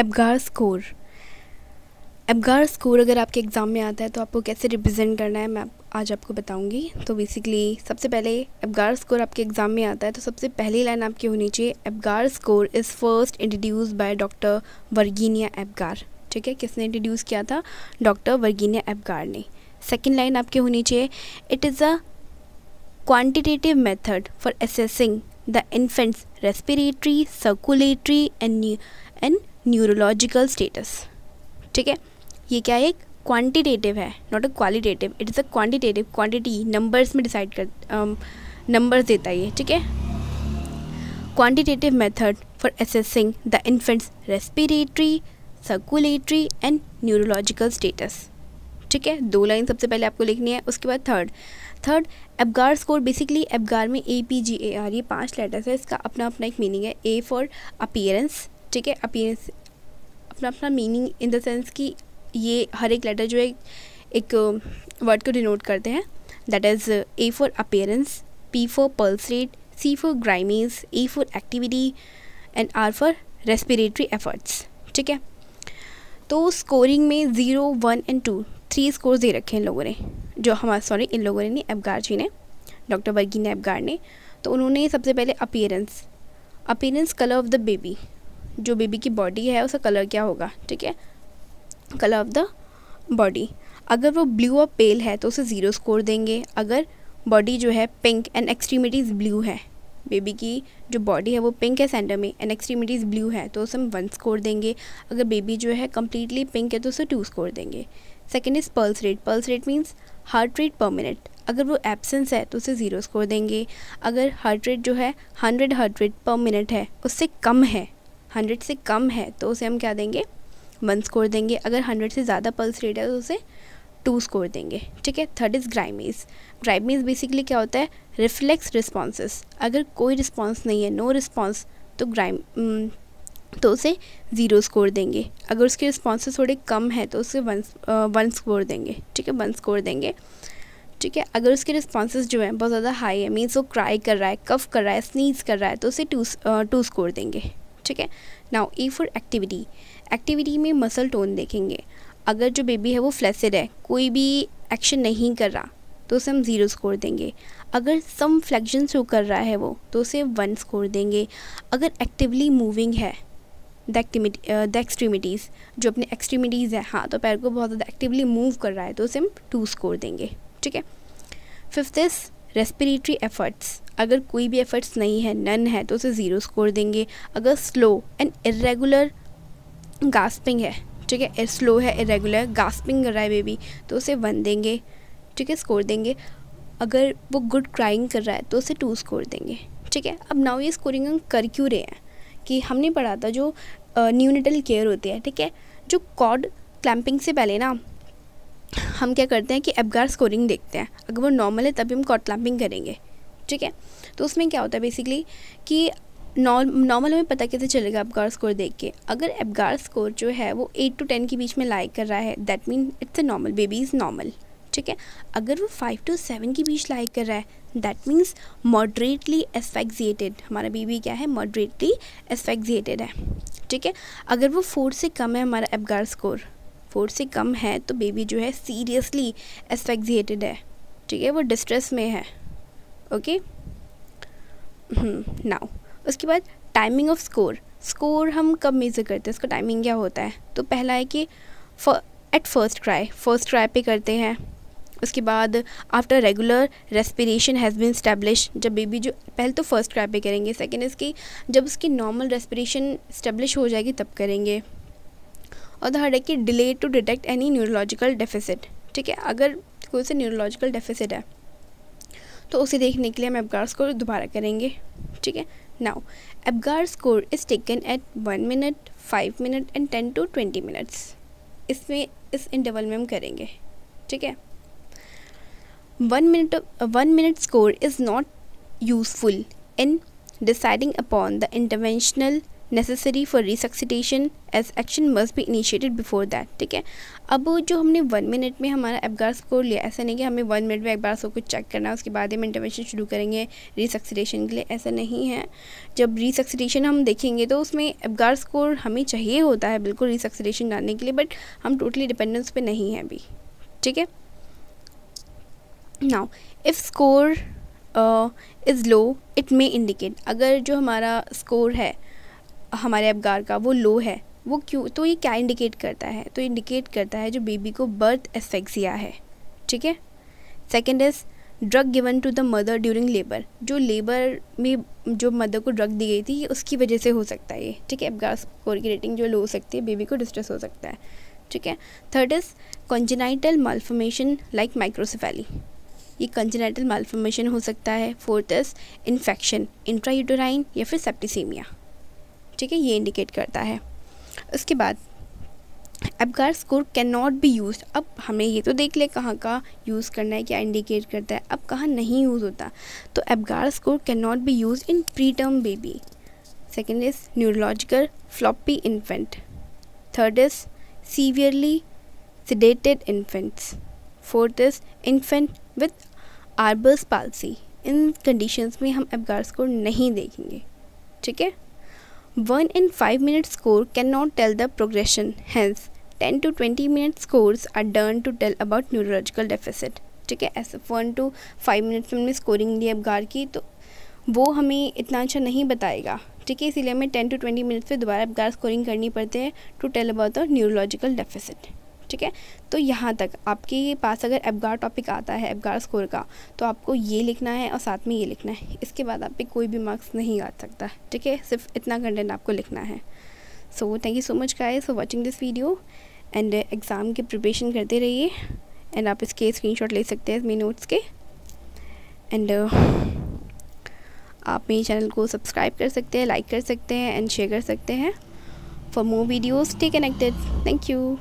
Apgar score Apgar score अगर आपके exam में आता है तो आपको कैसे रिप्रेजेंट करना है, मैं आज आपको बताऊँगी। तो बेसिकली सबसे पहले एबगार स्कोर आपके एग्ज़ाम में आता है तो सबसे पहली लाइन आपकी होनी चाहिए Apgar score is first introduce by doctor Virginia Apgar ठीक है? किसने इंट्रोड्यूस किया था? डॉक्टर वर्गीनिया एबगार ने. सेकेंड लाइन आपकी होनी चाहिए it is a quantitative method for assessing the infants respiratory circulatory and and neurological status ठीक है? ये क्या है? एक क्वांटिटेटिव है not a qualitative it is a quantitative quantity numbers में डिसाइड कर नंबर्स um, देता है ये ठीक है? Quantitative method for assessing the infant's respiratory circulatory and neurological status ठीक है? दो लाइन सबसे पहले आपको लिखनी है उसके बाद third third Apgar score basically Apgar में A P G A R ये पाँच लेटर्स है इसका अपना अपना एक मीनिंग है ए फॉर अपीयरेंस ठीक है अपीयरेंस अपना अपना मीनिंग इन द सेंस कि ये हर एक लेटर जो है, एक वर्ड को डिनोट करते हैं। That is A for appearance P for pulse rate C for grimace A for activity and R for respiratory efforts ठीक है? तो स्कोरिंग में zero one and two three score दे रखे हैं इन लोगों ने, जो हमारे सॉरी इन लोगों ने एबगार जी ने डॉक्टर वर्गीन एबगार ने। तो उन्होंने सबसे पहले appearance appearance colour of the baby जो बेबी की बॉडी है, उसका कलर क्या होगा? ठीक है? कलर ऑफ़ द बॉडी अगर वो ब्लू और पेल है तो उसे ज़ीरो स्कोर देंगे। अगर बॉडी जो है पिंक एंड एक्सट्रीमिटीज़ ब्लू है बेबी की जो बॉडी है वो पिंक है सेंटर में एंड एक्सट्रीमिटीज़ ब्लू है तो उसे हम वन स्कोर देंगे। अगर बेबी जो है कम्प्लीटली पिंक है तो उसे टू स्कोर देंगे। Second is pulse rate pulse rate means heart rate per minute अगर वो एबसेंस है तो उसे ज़ीरो स्कोर देंगे। अगर हार्ट रेट जो है hundred heart rate per minute है, उससे कम है हंड्रेड से कम है तो उसे हम क्या देंगे? वन स्कोर देंगे। अगर हंड्रेड से ज़्यादा पल्स रेट है तो उसे टू स्कोर देंगे। ठीक है? Third is grimace. Grimace basically क्या होता है? रिफ्लेक्स रिस्पॉन्सेस अगर कोई रिस्पॉन्स नहीं है नो no रिस्पॉन्स तो ग्राइम तो उसे ज़ीरो स्कोर देंगे। अगर उसके रिस्पॉन्सेस थोड़े कम है तो उसे वन वन स्कोर देंगे। ठीक है? वन स्कोर देंगे। ठीक है? अगर उसके रिस्पॉन्सेस जो हैं, बहुत ज़्यादा हाई है मीन्स वो क्राई कर रहा है, कफ कर रहा है स्नीज कर रहा है तो उसे टू टू स्कोर देंगे। ठीक है? Now E for activity activity में मसल टोन देखेंगे। अगर जो बेबी है वो फ्लैसिड है, कोई भी एक्शन नहीं कर रहा तो उसे हम ज़ीरो स्कोर देंगे। अगर सम फ्लैक्शन शो कर रहा है वो तो उसे वन स्कोर देंगे। अगर एक्टिवली मूविंग है द एक्सट्रीमिटीज़ जो अपने एक्सट्रीमिटीज़ है हाँ तो पैर को बहुत ज़्यादा एक्टिवली मूव कर रहा है तो उसे हम टू स्कोर देंगे। ठीक है? फिफ्थ इज़ रेस्पिरेटरी एफर्ट्स अगर कोई भी एफर्ट्स नहीं है नन है तो उसे ज़ीरो स्कोर देंगे। अगर स्लो एंड इरेगुलर गास्पिंग है, ठीक है स्लो है इरेगुलर गास्पिंग कर रहा है बेबी तो उसे वन देंगे, ठीक है स्कोर देंगे। अगर वो गुड क्राइंग कर रहा है तो उसे टू स्कोर देंगे, ठीक है। अब नाउ ये स्कोरिंग हम कर क्यों रहे हैं? कि हमने पढ़ा था जो न्यूनिटल केयर होती है, ठीक है, जो कॉड क्लैंपिंग से पहले ना, हम क्या करते हैं कि एबगार स्कोरिंग देखते हैं। अगर वो नॉर्मल है, तभी हम कॉड क्लैंपिंग करेंगे। ठीक है? तो उसमें क्या होता है बेसिकली कि नॉर्मल हमें पता कैसे चलेगा एबगार स्कोर देख के? अगर एबगार स्कोर जो है वो एट टू टेन के बीच में लाइक कर रहा है that mean it's a normal baby is normal ठीक है? अगर वो फाइव टू सेवन के बीच लाइक कर रहा है दैट मीन्स मॉडरेटली एस्फेक्जिएटेड हमारा बेबी क्या है? मॉडरेटली एस्फेक्जिएटेड है, ठीक है? अगर वो फोर से कम है हमारा एबगार स्कोर फोर से कम है तो बेबी जो है सीरियसली एस्फेक्जिएटेड है, ठीक है? वो डिस्ट्रेस में है। ओके? नाउ उसके बाद टाइमिंग ऑफ़ स्कोर स्कोर हम कब मेज़र करते हैं? उसका टाइमिंग क्या होता है? तो पहला है कि at first cry first cry पे करते हैं। उसके बाद after regular respiration has been establish जब बेबी जो, पहले तो फ़र्स्ट क्राई पे करेंगे। सेकेंड इसकी जब उसकी नॉर्मल रेस्पिरेशन स्टैब्लिश हो जाएगी, तब करेंगे। और थर्ड है कि delay to detect any neurological deficit ठीक है? अगर कोई से न्यूरोलॉजिकल डेफिसिट है तो उसे देखने के लिए हम एबगार स्कोर दोबारा करेंगे। ठीक है? Now Apgar score is taken at one minute five minute and ten to twenty minutes इसमें, इस इंटरवल में हम करेंगे। ठीक है? One minute one minute score is not useful in deciding upon the interventional necessary for resuscitation as action must be initiated before that ठीक है? अब जो हमने वन मिनट में हमारा एबगार स्कोर लिया, ऐसा नहीं कि हमें वन मिनट में एबगार स्कोर को चेक करना है, उसके बाद हम इंटरवेंशन शुरू करेंगे रिसक्सिटेशन के लिए, ऐसा नहीं है। जब रिसक्सिटेशन हम देखेंगे तो उसमें एबगार स्कोर हमें चाहिए होता है बिल्कुल रिसक्सिटेशन डालने के लिए बट हम टोटली डिपेंडेंस पे नहीं हैं अभी, ठीक है? Now if score is low it may indicate अगर जो हमारा स्कोर है हमारे अबगार का वो लो है, वो क्यों तो ये क्या इंडिकेट करता है? तो इंडिकेट करता है जो बेबी को बर्थ एस्फेक्सिया है, ठीक है? Second is drug given to the mother during labour जो लेबर में जो मदर को ड्रग दी गई थी उसकी वजह से हो सकता है ये, ठीक है? अबगार स्कोर की रेटिंग जो लो हो सकती है बेबी को डिस्ट्रेस हो सकता है, ठीक है? Third is congenital malformation like microcephaly ये कंजेनाइटल मालफॉर्मेशन हो सकता है. फोर्थ इज़ इन्फेक्शन इंट्रायूटराइन या फिर सेप्टिसीमिया ठीक है, ये इंडिकेट करता है। उसके बाद Apgar score can not be use अब हमें ये तो देख ले कहाँ का यूज़ करना है, क्या इंडिकेट करता है, अब कहाँ नहीं यूज़ होता। तो Apgar score can not be use in pre term baby second is neurological floppy infant third is severely sedated infants fourth is infant with Erb's palsy in conditions में हम एबगार स्कोर नहीं देखेंगे। ठीक है? One in five minute score can not tell the progression hence ten to twenty minute scores are done to tell about neurological deficit ठीक है? ऐसे one two five minutes में हमने स्कोरिंग ली अबगार की तो वो हमें इतना अच्छा नहीं बताएगा। ठीक है? इसीलिए हमें टेन टू ट्वेंटी मिनट्स पे दोबारा अबगार स्कोरिंग करनी पड़ती है to tell about the neurological deficit ठीक है? तो यहाँ तक आपके पास अगर एबगार टॉपिक आता है एबगार स्कोर का तो आपको ये लिखना है और साथ में ये लिखना है। इसके बाद आप पे कोई भी मार्क्स नहीं आ सकता, ठीक है? सिर्फ़ इतना कंटेंट आपको लिखना है। So thank you so much guys for watching this video and exam की प्रिपरेशन करते रहिए एंड आप इसके स्क्रीनशॉट ले सकते हैं, मेरे नोट्स के। एंड आप मेरे चैनल को सब्सक्राइब कर सकते हैं लाइक कर सकते हैं एंड शेयर कर सकते हैं। For more videos stay connected thank you